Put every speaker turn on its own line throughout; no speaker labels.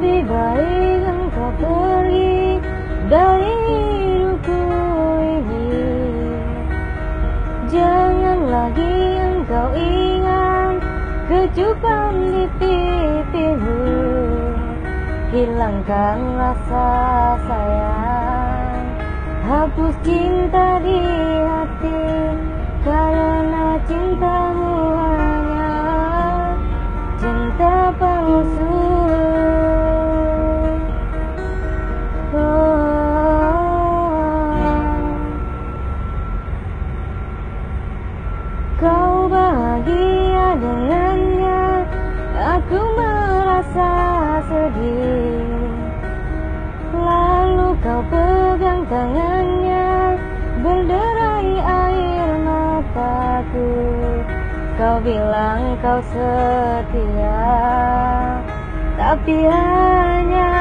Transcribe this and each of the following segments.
Lebih baik engkau pergi dari hidupku ini Jangan lagi engkau ingat kecupan di pipimu. Hilangkan rasa sayang. Hapus cinta di hati. Karena cintamu tangannya Berderai air mataku Kau bilang kau setia Tapi hanya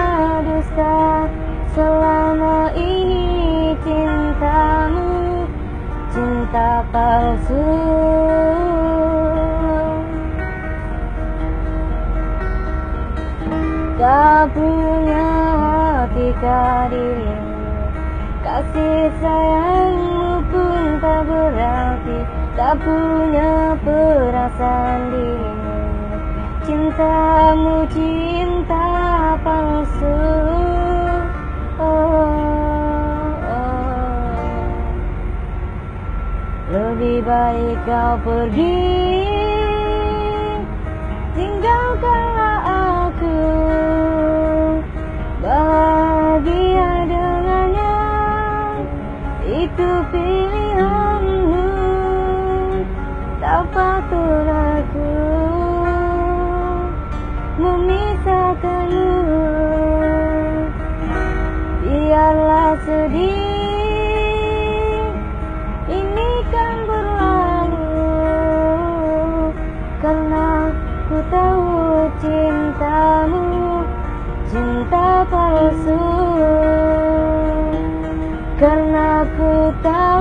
dusta. Selama ini cintamu Cinta palsu. Tak punya hati dirimu Kasih sayangmu pun tak berarti Tak punya perasaan dirimu. Cintamu cinta palsu. Oh, oh. Lebih baik kau pergi. Tinggalkanlah Itu pilihanmu. Tak patut aku Memisahkanmu Biarlah sedih Ini kan berlalu. Karena ku tahu cintamu Cinta palsu 不到。